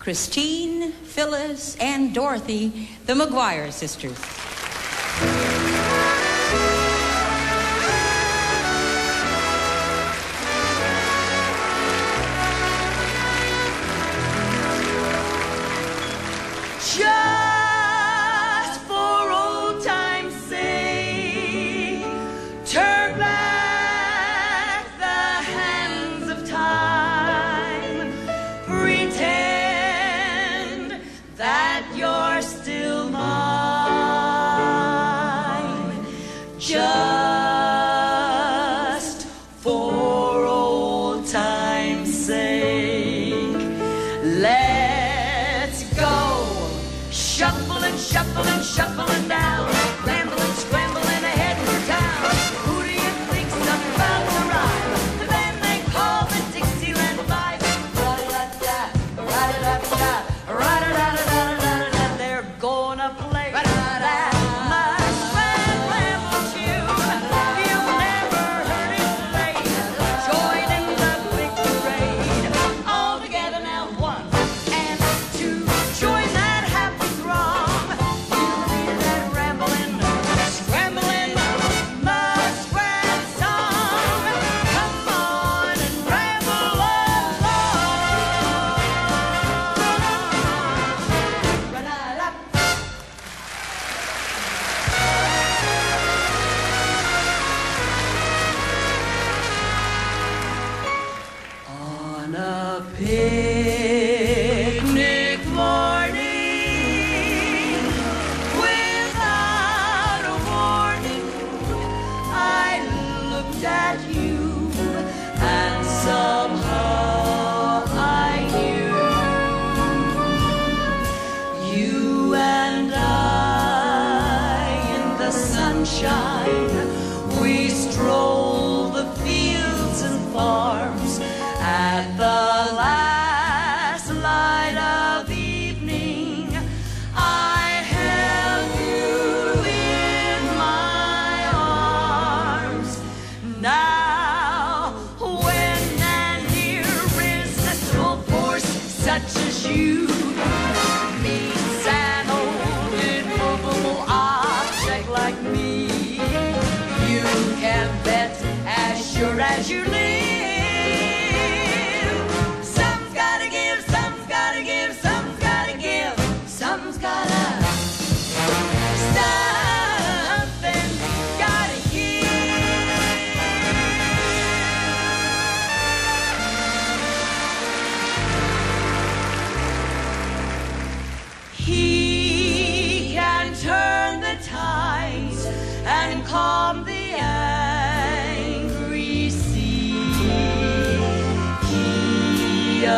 Christine, Phyllis, and Dorothy, the McGuire sisters.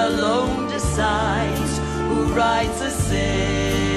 alone decides who rides the sin.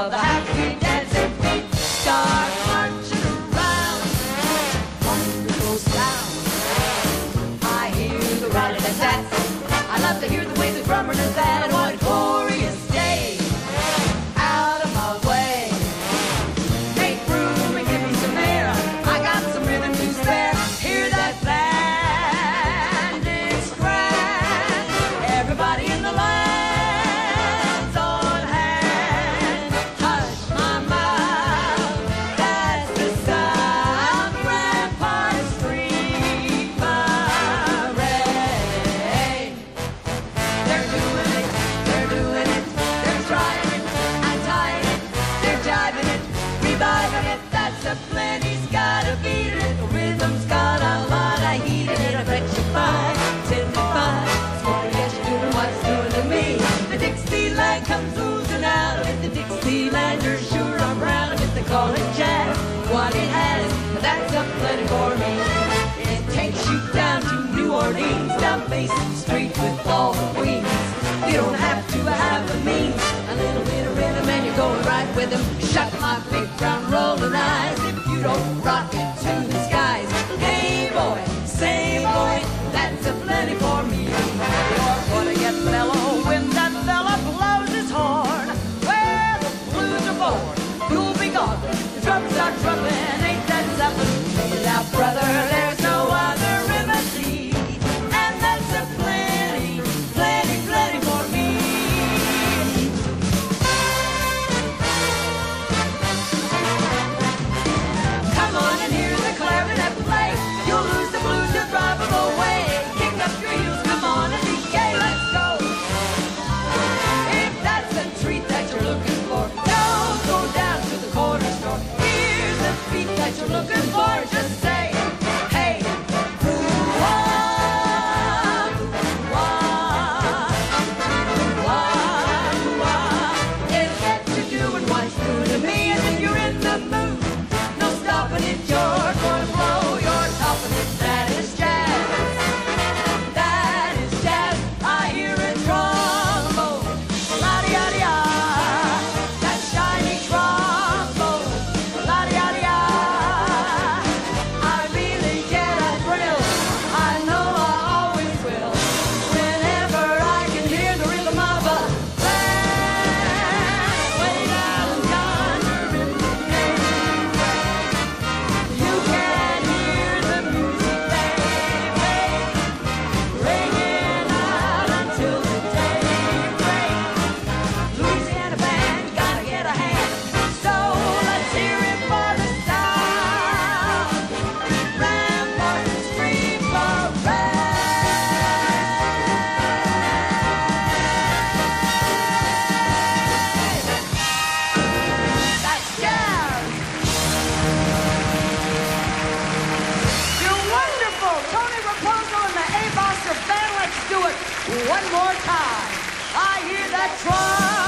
of the happy dancing feet start marching around. One goes down. I hear the rattle and that. I love to hear the way the drummer does that and what all the wings. You don't have to have the means. A little bit of rhythm and you're going right with them. Shut my big brown rolling eyes if you don't rock it to the skies. Hey boy, say boy, that's a plenty for me. You're gonna get mellow when that fella blows his horn. Where the blues are born, you'll be gone. Drums are drumming, ain't that something? Now brother, One more time. I hear that drum.